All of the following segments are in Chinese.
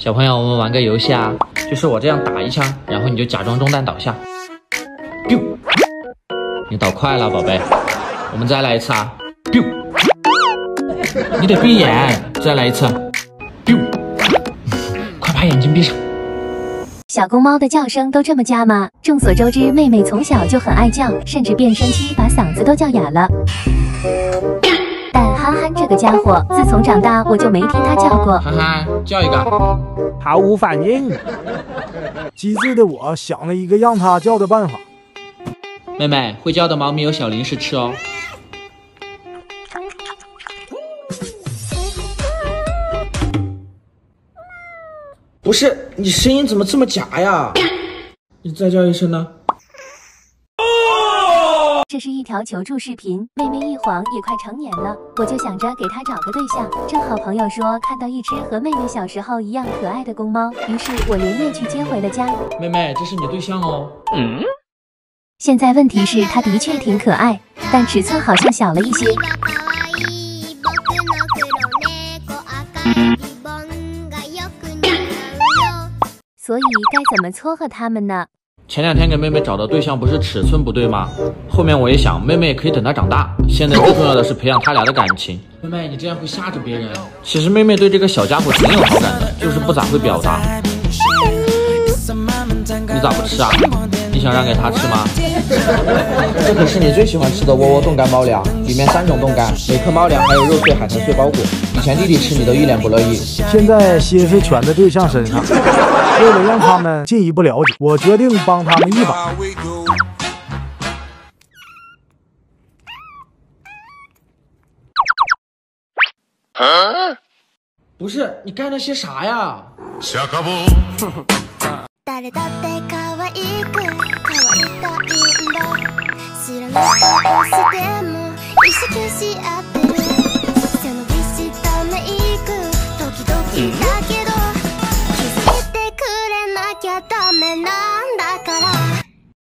小朋友，我们玩个游戏啊，就是我这样打一枪，然后你就假装中弹倒下。biu，你倒快了，宝贝。我们再来一次啊。biu，你得闭眼。再来一次。biu，快把眼睛闭上。小公猫的叫声都这么嗲吗？众所周知，妹妹从小就很爱叫，甚至变声期把嗓子都叫哑了。但憨憨这个家伙，自从长大我就没听他叫过。憨憨，叫一个，毫无反应。机智的我想了一个让他叫的办法。妹妹，会叫的猫咪有小零食吃哦。不是，你声音怎么这么假呀？你再叫一声呢？这是一条求助视频，妹妹一晃也快成年了，我就想着给她找个对象。正好朋友说看到一只和妹妹小时候一样可爱的公猫，于是我连夜去接回了家。妹妹，这是你对象哦。嗯。现在问题是，它的确挺可爱，但尺寸好像小了一些。所以该怎么撮合他们呢？前两天给妹妹找的对象不是尺寸不对吗？后面我一想，妹妹可以等她长大。现在最重要的是培养他俩的感情。妹妹，你这样会吓着别人。其实妹妹对这个小家伙挺有好感的，就是不咋会表达。你咋不吃啊？你想让给他吃吗？这可是你最喜欢吃的窝窝冻干猫粮，里面三种冻干，每颗猫粮还有肉碎、海苔碎包裹。以前弟弟吃你都一脸不乐意，现在心思全在对象身上。为了让他们进一步了解，我决定帮他们一把。不是你干了些啥呀？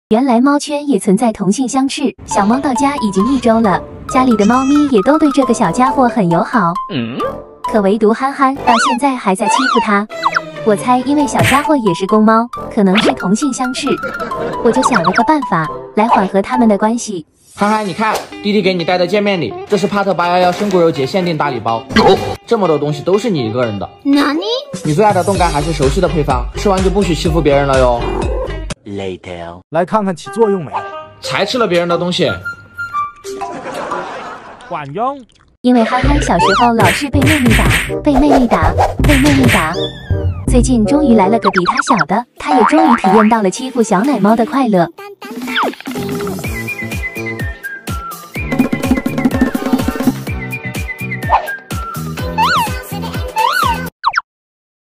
原来猫圈也存在同性相斥。小猫到家已经一周了，家里的猫咪也都对这个小家伙很友好。嗯，可唯独憨憨到现在还在欺负它。我猜，因为小家伙也是公猫，可能是同性相斥。我就想了个办法来缓和他们的关系。憨憨，你看，弟弟给你带的见面礼，这是帕特八幺幺生骨肉节限定大礼包。这么多东西都是你一个人的？哪里？你最爱的冻干还是熟悉的配方，吃完就不许欺负别人了哟。Later，来看看起作用没？才吃了别人的东西，管用。因为憨憨小时候老是被妹妹打，被妹妹打，被妹妹打。最近终于来了个比他小的，他也终于体验到了欺负小奶猫的快乐。